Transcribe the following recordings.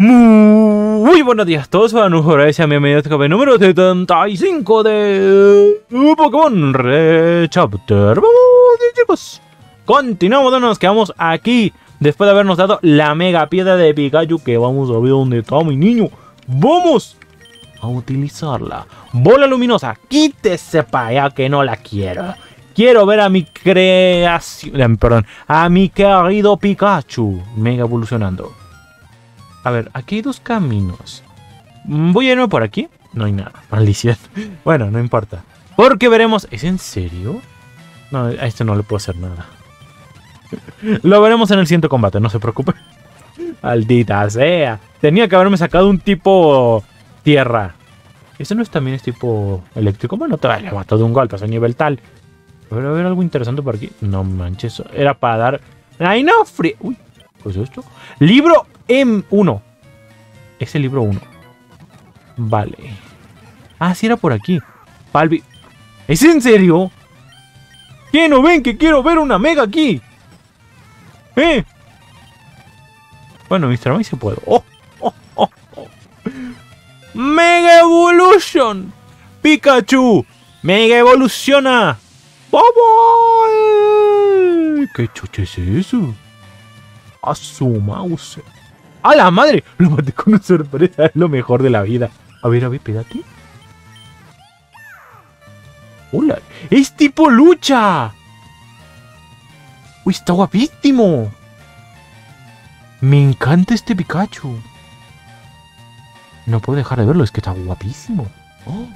Muy buenos días a todos, soy Anujo, sea bienvenido a este número 75 de Pokémon Red Chapter. Vamos, chicos. Continuamos, nos quedamos aquí después de habernos dado la mega piedra de Pikachu que vamos a ver dónde está mi niño. ¡Vamos! A utilizarla. Bola luminosa, quítese para allá que no la quiero. Quiero ver a mi creación, perdón, a mi querido Pikachu mega evolucionando. A ver, aquí hay dos caminos. Voy a irme por aquí. No hay nada. Maldición. Bueno, no importa. Porque veremos... ¿Es en serio? No, a este no le puedo hacer nada. Lo veremos en el siguiente combate, no se preocupe. Maldita sea. Tenía que haberme sacado un tipo tierra. ¿Este no es también es tipo eléctrico? Bueno, te va a de un golpe, a nivel tal. Pero a ver algo interesante por aquí. No manches, era para dar... ¡Ay, no! Free. Uy, ¿qué es esto? Libro M1. Es el libro 1. Vale. Ah, sí era por aquí. Palvi. ¿Es en serio? ¿Qué no ven que quiero ver una mega aquí? ¿Eh? Bueno, Mr. Mime se puedo. ¡Oh! ¡Oh! ¡Oh! ¡Oh! ¡Mega Evolution! ¡Pikachu! ¡Mega evoluciona! ¡Bye qué chuche es eso? A su mouse. ¡A la madre! Lo maté con una sorpresa, es lo mejor de la vida. A ver, a ver, espérate. ¡Hola! ¡Es tipo lucha! ¡Uy, está guapísimo! Me encanta este Pikachu. No puedo dejar de verlo, es que está guapísimo. Oh.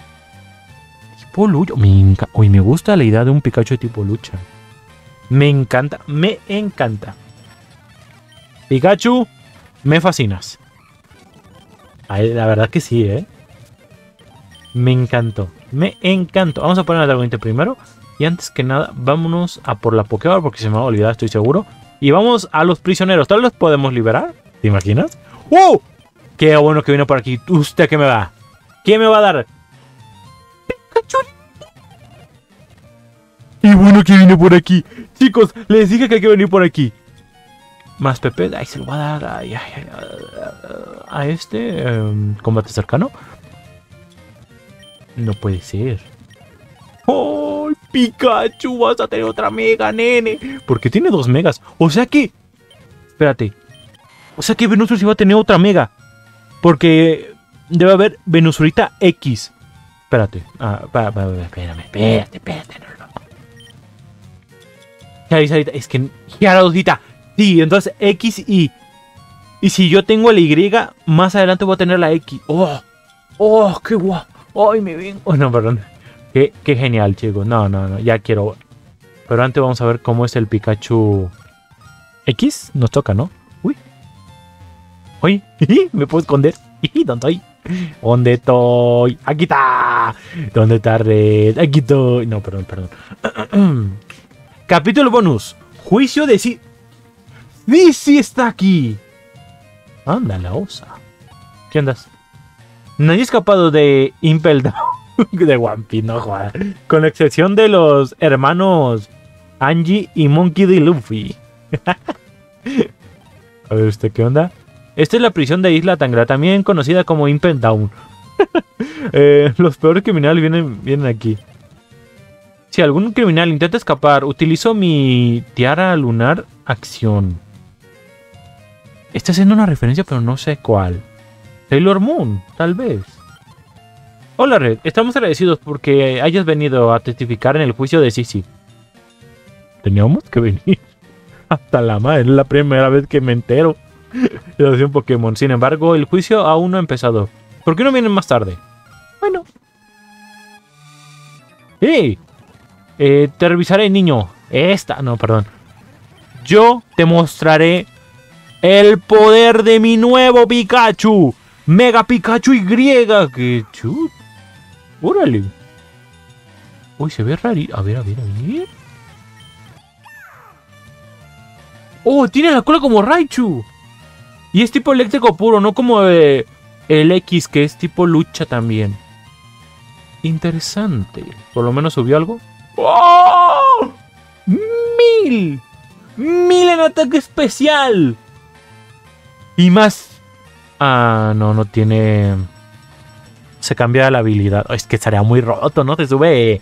Tipo lucha. Me me gusta la idea de un Pikachu de tipo lucha. Me encanta, me encanta. Pikachu, me fascinas. la verdad que sí, ¿eh? Me encantó. Me encantó. Vamos a poner el 20 primero. Y antes que nada, vámonos a por la Pokéball porque se me va a olvidar, estoy seguro. Y vamos a los prisioneros. ¿Tal los podemos liberar? ¿Te imaginas? ¡Uh! ¡Qué bueno que vino por aquí! ¿Usted qué me va? ¿Qué me va a dar? Y bueno que vine por aquí. Chicos, les dije que hay que venir por aquí. Más Pepe, ahí se lo va a dar a, este em, combate cercano. No puede ser. ¡Oh, Pikachu! Vas a tener otra mega, nene. Porque tiene dos megas. O sea que... Espérate. O sea que Venusur sí va a tener otra mega. Porque debe haber Venusurita X. Espérate. Ah, espérate, espérate. No, no. Es que... Charizardita. Sí, entonces X y... Y si yo tengo la Y, más adelante voy a tener la X. ¡Oh! ¡Oh, qué guapo! ¡Ay, me ven! Oh, no, perdón. Qué, qué genial, chicos. No, no, no. Ya quiero... Pero antes vamos a ver cómo es el Pikachu... X. Nos toca, ¿no? Uy. Uy. ¿Me puedo esconder? ¿Dónde estoy? ¿Dónde estoy? Aquí está. ¿Dónde está Red? Aquí estoy. No, perdón, perdón. Capítulo bonus. Juicio de sí. ¡Sí, está aquí! Anda, la osa. ¿Qué andas? Nadie ha escapado de Impel Down. de One Piece, no jodas. Con la excepción de los hermanos Angie y Monkey D. Luffy. A ver, ¿usted qué onda? Esta es la prisión de Isla Tangra, también conocida como Impel Down. Eh, los peores criminales vienen, vienen aquí. Si algún criminal intenta escapar, utilizo mi tiara lunar acción. Está haciendo una referencia, pero no sé cuál. Sailor Moon, tal vez. Hola Red, estamos agradecidos porque hayas venido a testificar en el juicio de Sisi. Teníamos que venir. Hasta la madre, es la primera vez que me entero. de un Pokémon. Sin embargo, el juicio aún no ha empezado. ¿Por qué no vienen más tarde? Bueno. ¡Hey! Eh, te revisaré, niño. Esta, no, perdón. Yo te mostraré el poder de mi nuevo Pikachu. Mega Pikachu Y. Que chut. Órale. Uy, se ve raro. A ver, a ver, a ver. Oh, tiene la cola como Raichu. Y es tipo eléctrico puro, no como el X, que es tipo lucha también. Interesante. Por lo menos subió algo. ¡Oh! ¡Mil! ¡Mil en ataque especial! Y más Ah, no, no tiene... Se cambia la habilidad. Es que estaría muy roto, ¿no? Te sube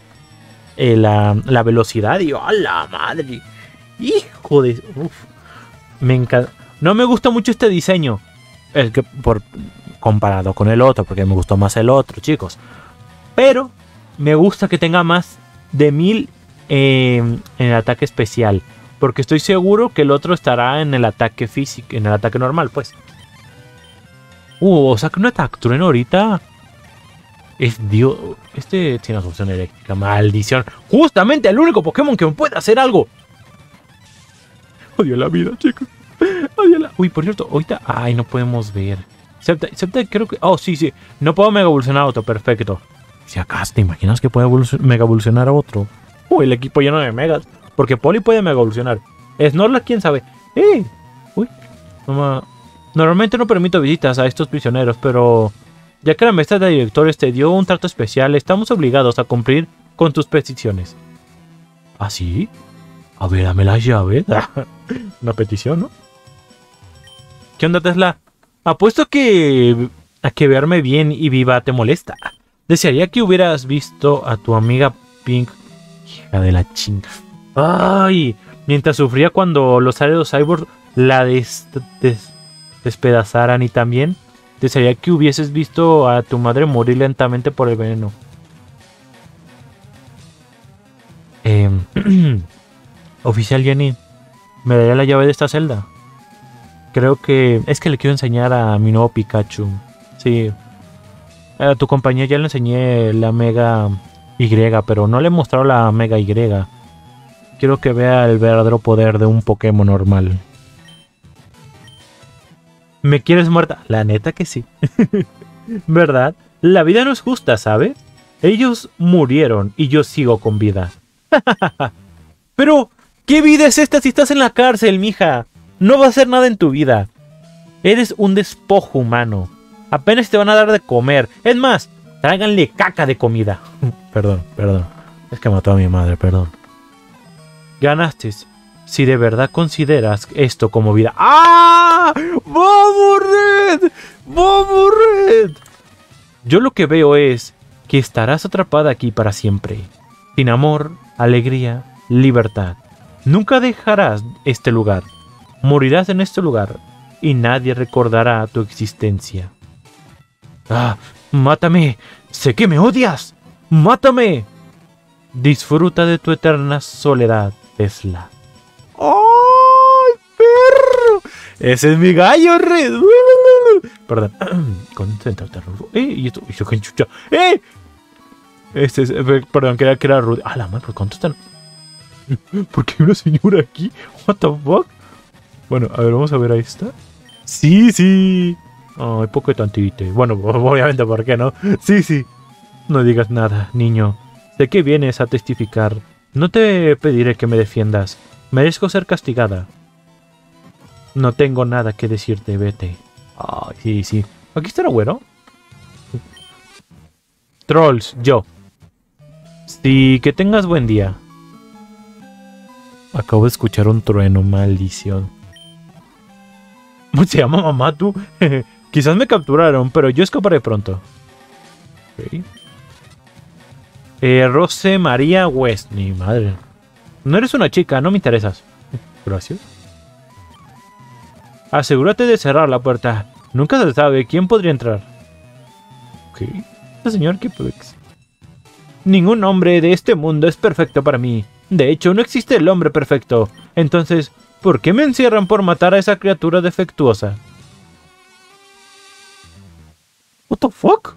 eh, la, la, velocidad y... ¡A la madre! ¡Hijo de... Uf. Me encanta. No me gusta mucho este diseño. El que por comparado con el otro, porque me gustó más el otro, chicos. Pero me gusta que tenga más de 1000 eh, en ataque especial. Porque estoy seguro que el otro estará en el ataque físico, en el ataque normal, pues. Uh, que un ataque trueno ahorita. Es Dios. Este tiene opción eléctrica. Maldición. Justamente el único Pokémon que me puede hacer algo. Odio la vida, chicos. Odio la... Uy, por cierto, ahorita. Ay, no podemos ver. Excepto, creo que. Oh, sí, sí. No puedo mega evolucionar a otro, perfecto. Si acaso te imaginas que puede mega evolucionar a otro. Uy, el equipo lleno de megas. Porque Poli puede mega evolucionar. Snorlax, quién sabe. ¡Eh! Uy. Normalmente no permito visitas a estos prisioneros, pero. Ya que la maestra de directores te dio un trato especial, estamos obligados a cumplir con tus peticiones. ¿Ah, sí? A ver, dame la llave. Una petición, ¿no? ¿Qué onda, Tesla? Apuesto que. a que verme bien y viva te molesta. Desearía que hubieras visto a tu amiga Pink. Hija de la chinga. ¡Ay! Mientras sufría cuando los áridos cyborg la despedazaran y también desearía que hubieses visto a tu madre morir lentamente por el veneno. Eh, Oficial Jenny, ¿me daría la llave de esta celda? Creo que es que le quiero enseñar a mi nuevo Pikachu. Sí. A tu compañía ya le enseñé la Mega Y, pero no le he mostrado la Mega Y. Quiero que vea el verdadero poder de un Pokémon normal. ¿Me quieres muerta? La neta que sí. ¿Verdad? La vida no es justa, ¿sabes? Ellos murieron y yo sigo con vida. Pero, ¿qué vida es esta si estás en la cárcel, mija? No va a hacer nada en tu vida. Eres un despojo humano. Apenas te van a dar de comer. Es más, tráiganle caca de comida. perdón, perdón. Es que mató a mi madre, perdón. Ganaste. Si de verdad consideras esto como vida. ¡Ah! ¡Vamos, Red! ¡Vamos, Red! Yo lo que veo es que estarás atrapada aquí para siempre. Sin amor, alegría, libertad. Nunca dejarás este lugar. Morirás en este lugar y nadie recordará tu existencia. ¡Ah! ¡Mátame! ¡Sé que me odias! ¡Mátame! Disfruta de tu eterna soledad, Tesla. ¡Ay, perro! Ese es mi gallo, Red. Perdón. Concéntrate, ¡Eh! ¿Y esto? ¿Y qué chucha? ¡Eh! Este es, eh, perdón, que era Rudy. ¡Ah, la madre! ¿Por cuánto están? ¿Por qué hay una señora aquí? ¿What the fuck? Bueno, a ver, vamos a ver a esta. Sí, sí. Ay, poco tantito. Bueno, obviamente, ¿por qué no? Sí, sí. No digas nada, niño. Sé que vienes a testificar. No te pediré que me defiendas. Merezco ser castigada. No tengo nada que decirte, vete. Ay, sí, sí. ¿Aquí está el güero? Trolls, yo. Sí, que tengas buen día. Acabo de escuchar un trueno, maldición. ¿Cómo se llama mamá tú? Quizás me capturaron, pero yo escaparé pronto. Eh, Rose María West. Mi madre. No eres una chica, no me interesas. Gracias. Asegúrate de cerrar la puerta. Nunca se sabe quién podría entrar. Ok. Este señor que Ningún hombre de este mundo es perfecto para mí. De hecho, no existe el hombre perfecto. Entonces, ¿Por qué me encierran por matar a esa criatura defectuosa? What the fuck?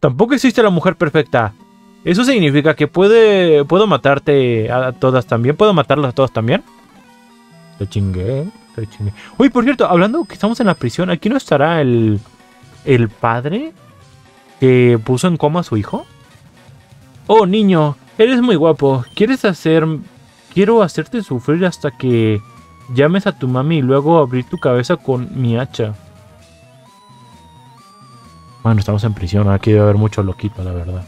Tampoco existe la mujer perfecta. ¿Eso significa que puede, puedo matarte a todas también? ¿Puedo matarlas a todas también? Te chingué, te chingué. Uy, por cierto, hablando que estamos en la prisión, ¿aquí no estará el, el padre que puso en coma a su hijo? Oh, niño, eres muy guapo. ¿Quieres hacer Quiero hacerte sufrir hasta que llames a tu mami y luego abrir tu cabeza con mi hacha. Bueno, estamos en prisión, aquí debe haber mucho loquito, la verdad.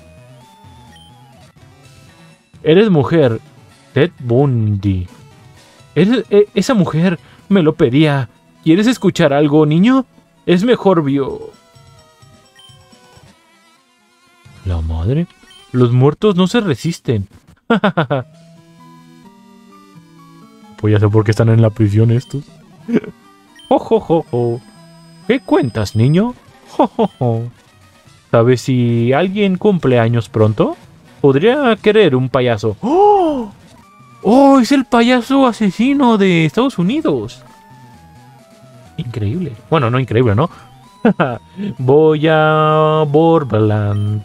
Eres mujer, Ted Bundy. E, esa mujer me lo pedía. ¿Quieres escuchar algo, niño? Es mejor vio... La madre. Los muertos no se resisten. pues ya sé por qué están en la prisión estos. ¡Ojo, ¿Qué cuentas, niño? ¿Sabes si alguien cumple años pronto? Podría querer un payaso. ¡Oh! ¡Oh! Es el payaso asesino de Estados Unidos. Increíble. Bueno, no increíble, ¿no? Voy a Borderland.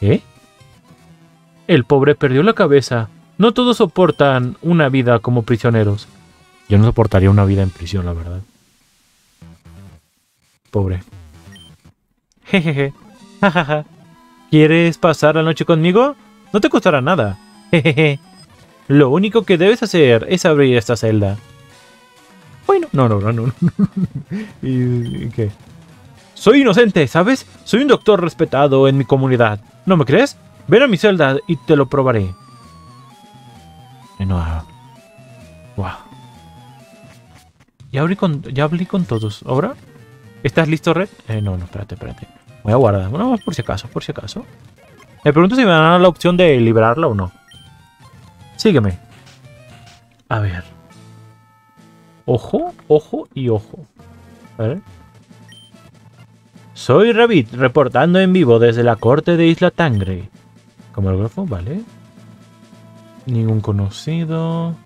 ¿Eh? El pobre perdió la cabeza. No todos soportan una vida como prisioneros. Yo no soportaría una vida en prisión, la verdad. Pobre. Jejeje. ¿Quieres pasar la noche conmigo? No te costará nada. Jejeje. Lo único que debes hacer es abrir esta celda. Bueno, no, no, no, no. ¿Y qué? Soy inocente, ¿sabes? Soy un doctor respetado en mi comunidad. ¿No me crees? Ven a mi celda y te lo probaré. No. Wow. Ya hablé con, ya hablé con todos. ¿Ahora? ¿Estás listo, Red? Eh, no, no, espérate, espérate. Voy a guardar. Bueno, por si acaso, por si acaso. Me pregunto si me dan la opción de liberarla o no. Sígueme. A ver. Ojo, ojo y ojo. A ver. Soy Rabbit, reportando en vivo desde la corte de Isla Tangre. Camarógrafo, vale. Ningún conocido.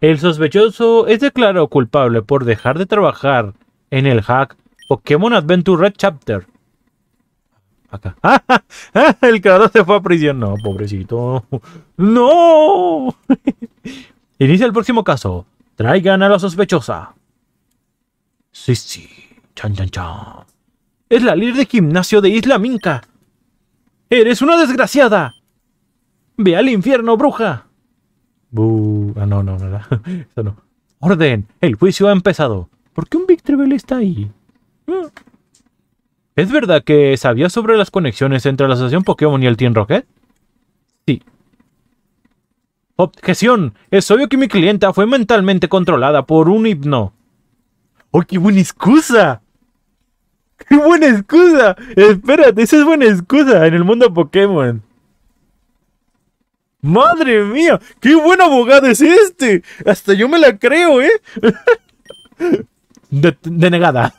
El sospechoso es declarado culpable por dejar de trabajar en el hack Pokémon Adventure Red Chapter. Acá. ¡Ah! El creador se fue a prisión. No, pobrecito. ¡No! Inicia el próximo caso. Traigan a la sospechosa. Sí, sí. Chan, chan, chan. Es la líder de gimnasio de Isla Minca. ¡Eres una desgraciada! ¡Ve al infierno, bruja! Ah, no, no, no. Eso no. Orden. El juicio ha empezado. ¿Por qué un Victreebel está ahí? Mm. ¿Es verdad que sabía sobre las conexiones entre la asociación Pokémon y el Team Rocket? Sí. Objeción. Es obvio que mi clienta fue mentalmente controlada por un hipno. ¡Oh, qué buena excusa! ¡Qué buena excusa! Espérate, esa es buena excusa en el mundo Pokémon. ¡Madre mía! ¡Qué buen abogado es este! Hasta yo me la creo, ¿eh? denegada.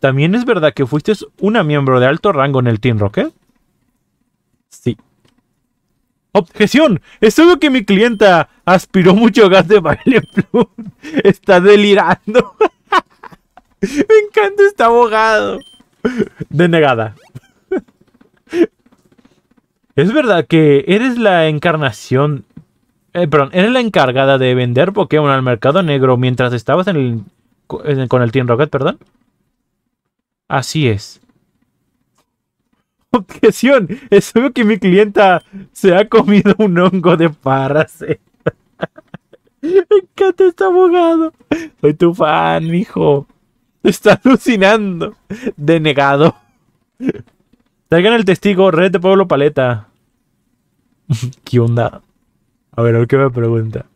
¿También es verdad que fuiste una miembro de alto rango en el Team Rocket? Sí. Objeción. Es obvio que mi clienta aspiró mucho gas de baile plum. Está delirando. Me encanta este abogado. Denegada. ¿Es verdad que eres la encarnación... Eh, perdón, eres la encargada de vender Pokémon al mercado negro mientras estabas en el, con el Team Rocket, perdón? Así es. Objeción. Es obvio que mi clienta se ha comido un hongo de parase. Me encanta este abogado. Soy tu fan, hijo. Está alucinando. Denegado. Traigan el testigo, Red de Pueblo Paleta. ¿Qué onda? A ver, a ver qué me pregunta.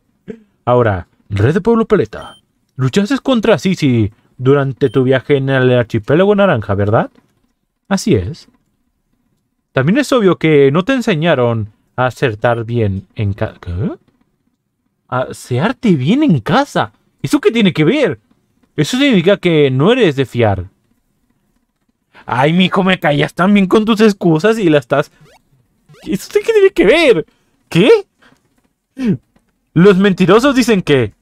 Ahora, Red de Pueblo Paleta. Luchaste contra Sisi durante tu viaje en el archipiélago naranja, ¿verdad? Así es. También es obvio que no te enseñaron a acertar bien en casa. ¿Qué? Asearte bien en casa. ¿Eso qué tiene que ver? Eso significa que no eres de fiar. Ay, mijo, me callas también con tus excusas y la estás... ¿Eso qué tiene que ver? ¿Qué? Los mentirosos dicen que...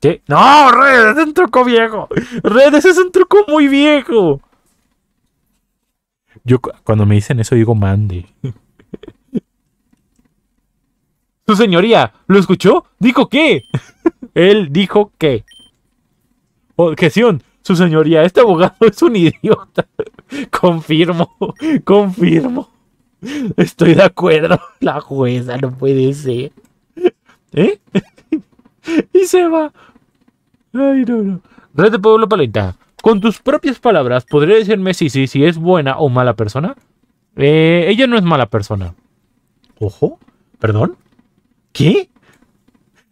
¿Qué? No, Red, es un truco viejo. Red, ese es un truco muy viejo. Yo cuando me dicen eso digo mande. Su señoría, ¿lo escuchó? ¿Dijo qué? Él dijo qué. Objeción, su señoría, este abogado es un idiota. confirmo, confirmo. Estoy de acuerdo. La jueza no puede ser. ¿Eh? y se va. Ay, no, no. Red de Pueblo Paleta. Con tus propias palabras, ¿podría decirme si, si, si es buena o mala persona? Eh, ella no es mala persona. Ojo, perdón. ¿Qué?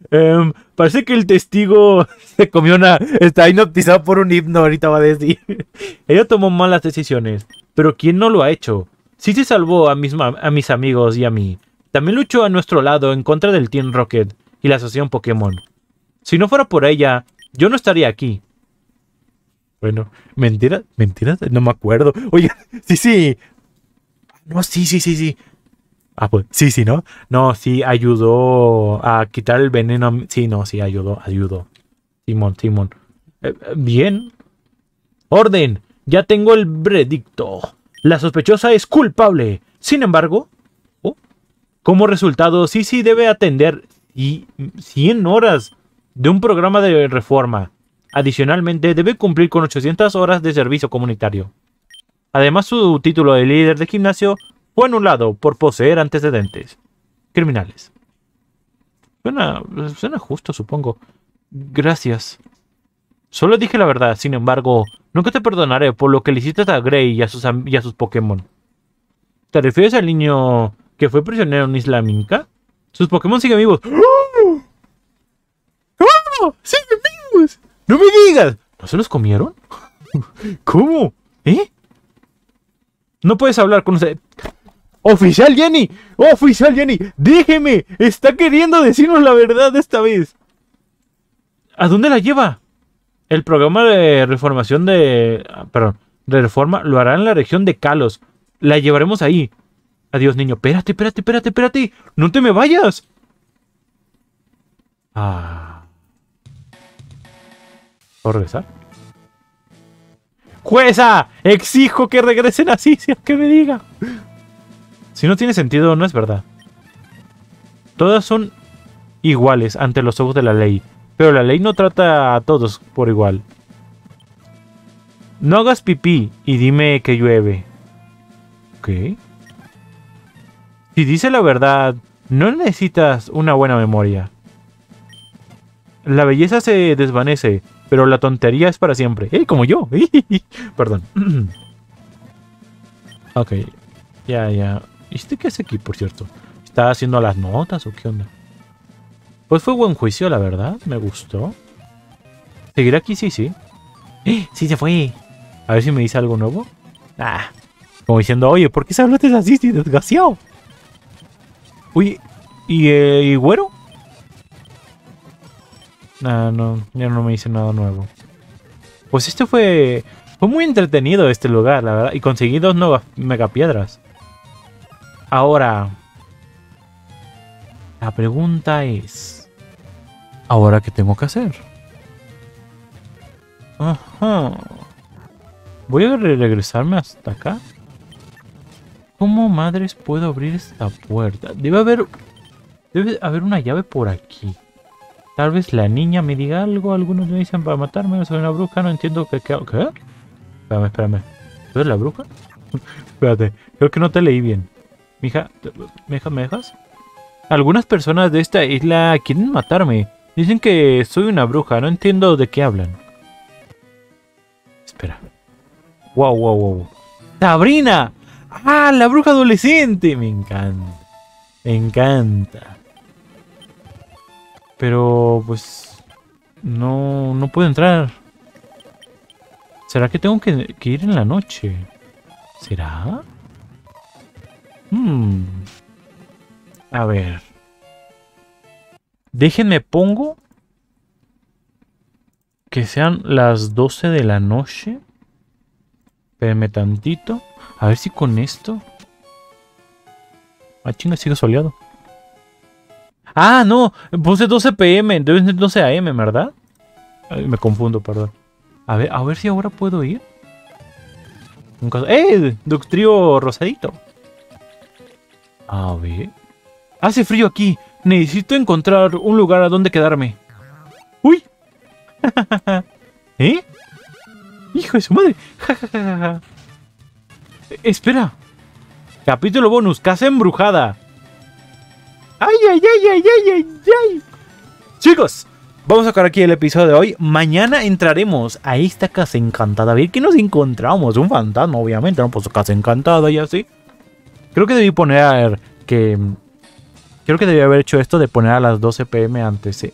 Em, parece que el testigo se comió una. Está hipnotizado por un himno, ahorita va a decir. Ella tomó malas decisiones, pero ¿quién no lo ha hecho? Sí se salvó a mis, a mis amigos y a mí. También luchó a nuestro lado en contra del Team Rocket y la asociación Pokémon. Si no fuera por ella, yo no estaría aquí. Bueno, mentiras, mentiras, no me acuerdo. Oye, sí, sí. No, sí, sí, sí, sí. Ah, pues, sí, sí, ¿no? No, sí, ayudó a quitar el veneno. Sí, no, sí, ayudó, ayudó. Simón, Simón. Eh, eh, bien. Orden. Ya tengo el veredicto. La sospechosa es culpable. Sin embargo, oh, como resultado, sí debe atender y 100 horas de un programa de reforma. Adicionalmente, debe cumplir con 800 horas de servicio comunitario. Además, su título de líder de gimnasio fue anulado por poseer antecedentes criminales. Suena, suena justo, supongo. Gracias. Solo dije la verdad, sin embargo, nunca te perdonaré por lo que le hiciste a Grey y a sus, y a sus Pokémon. ¿Te refieres al niño que fue prisionero en Isla Minka? Sus Pokémon siguen vivos. ¡Oh! ¡Oh! ¡Siguen vivos! ¡No me digas! ¿No se los comieron? ¿Cómo? ¿Eh? No puedes hablar con usted. ¡Oficial Jenny! ¡Oficial Jenny! ¡Déjeme! Está queriendo decirnos la verdad esta vez. ¿A dónde la lleva? El programa de reformación de... Ah, perdón. De reforma lo hará en la región de Kalos. La llevaremos ahí. Adiós, niño. Espérate, espérate, espérate, espérate. No te me vayas. Ah. ¿Puedo regresar? ¡Jueza! Exijo que regresen así, si es que me diga. Si no tiene sentido, no es verdad. Todas son iguales ante los ojos de la ley, pero la ley no trata a todos por igual. No hagas pipí y dime que llueve. ¿Qué? Si dice la verdad, no necesitas una buena memoria. La belleza se desvanece, pero la tontería es para siempre. ¡Eh! Como yo. Perdón. ok. Ya, ya. ¿Y este qué hace aquí, por cierto? ¿Está haciendo las notas o qué onda? Pues fue buen juicio, la verdad. Me gustó. ¿Seguirá aquí? Sí, sí. ¡Eh! Sí se fue. A ver si me dice algo nuevo. Ah. Como diciendo, oye, ¿por qué se hablaste así, desgraciado? Uy, ¿y, eh, ¿y güero? Nah, no, ya no me dice nada nuevo. Pues este fue... Fue muy entretenido este lugar, la verdad. Y conseguí dos nuevas megapiedras. Ahora... La pregunta es... ¿Ahora qué tengo que hacer? Ajá. Voy a regresarme hasta acá. ¿Cómo madres puedo abrir esta puerta? Debe haber... Debe haber una llave por aquí. Tal vez la niña me diga algo. Algunos me dicen para matarme. Soy una bruja. No entiendo qué... ¿Qué? ¿Qué? Espérame, espérame. ¿Tú eres la bruja? Espérate. Creo que no te leí bien. Mija, ¿me dejas? Algunas personas de esta isla quieren matarme. Dicen que soy una bruja. No entiendo de qué hablan. Espera. Wow, wow, wow. ¡Sabrina! ¡Ah, la bruja adolescente! Me encanta. Me encanta. Pero, pues... No, no puedo entrar. ¿Será que tengo que, ir en la noche? ¿Será? Hmm. A ver. Déjenme pongo que sean las 12 de la noche. Espérenme tantito. A ver si con esto... Ah, chinga, sigue soleado. Ah, no, puse 12 pm, debe ser 12 am, ¿verdad? me confundo, perdón. A ver, a ver si ahora puedo ir. ¡Eh! Ductrio rosadito. A ver. Hace frío aquí. Necesito encontrar un lugar a donde quedarme. ¡Uy! ¿Eh? ¡Hijo de su madre! Espera. Capítulo bonus, casa embrujada. Ay, ay, ay, ay, ay, ay, ay. Chicos, vamos a acabar aquí el episodio de hoy. Mañana entraremos a esta casa encantada. A ver qué nos encontramos. Un fantasma, obviamente, ¿no? Pues casa encantada y así. Creo que debí poner que Creo que debía haber hecho esto de poner a las 12 pm antes, sí.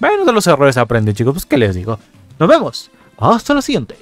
Bueno, de los errores aprende, chicos. Pues, ¿qué les digo? Nos vemos. Hasta la siguiente.